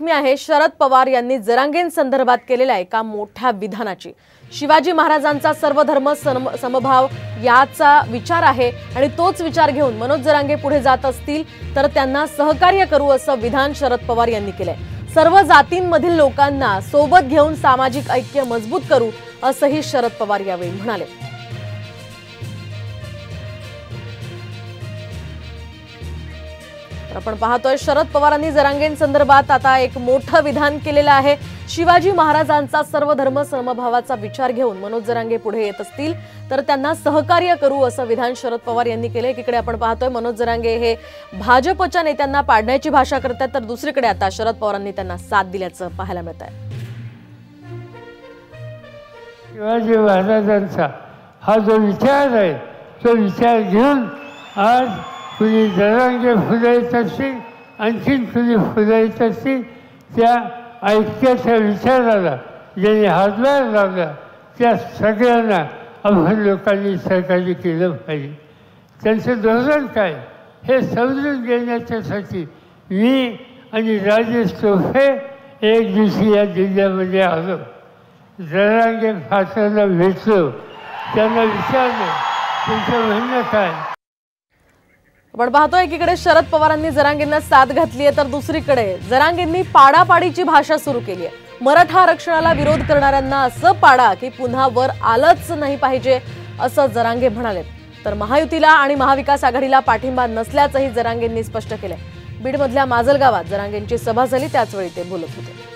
बातमी आहे शरद पवार यांनी जरांगेंसंदर्भात केलेल्या एका मोठ्या विधानाची. शिवाजी महाराजांचा सर्व धर्म सम- समभाव याचा विचार आहे आणि तोच विचार घेऊन मनोज जरांगे पुढे जात असतील तर त्यांना सहकार्य करू असं विधान शरद पवार यांनी केलंय. सर्व जातींमधील लोकांना सोबत घेऊन सामाजिक ऐक्य मजबूत करू असंही शरद पवार यावेळी म्हणाले. तर आपण पाहतोय शरद पवारांनी जरांगेंसंदर्भात आता एक मोठं विधान केलेलं आहे. शिवाजी महाराजांचा सर्व धर्म समभावाचा विचार घेऊन मनोज जरांगे पुढे येत असतील तर त्यांना सहकार्य करू असं विधान शरद पवार यांनी केलं एकीकडे आपण पाहतोय मनोज जरांगे हे भाजपच्या नेत्यांना पाडण्याची भाषा करतात तर दुसरीकडे आता शरद पवारांनी त्यांना साथ दिल्याचं पाहायला मिळत आहे शिवाजी महाराजांचा हा जो विचार आहे तो विचार घेऊन आज कुणी जरांगे फुलायत असतील आणखीन कुणी फुलायत असतील त्या ऐक्याच्या विचाराला ज्यांनी हातभार लावला त्या सगळ्यांना आपण लोकांनी सहकार्य केलं पाहिजे. त्यांचं धोरण काय? हे समजून घेण्याच्यासाठी मी आणि राजेश चोफे एक दिवशी या जिल्ह्यामध्ये आलो. जरांगे फाटांना भेटलो. त्यांना विचारलं तुमचं म्हणणं काय? आपण पाहतोय एकीकडे शरद पवारांनी जरांगींना साथ घातली आहे तर दुसरीकडे जरांगेंनी पाडापाडीची भाषा सुरू केली आहे मराठा आरक्षणाला विरोध करणाऱ्यांना असं पाडा की पुन्हा वर आलंच नाही पाहिजे असं जरांगे म्हणाले तर महायुतीला आणि महाविकास आघाडीला पाठिंबा नसल्याचंही जरांगेंनी स्पष्ट केलंय. बीडमधल्या माजलगावात जरांगेंची सभा झाली त्याचवेळी ते बोलत होते.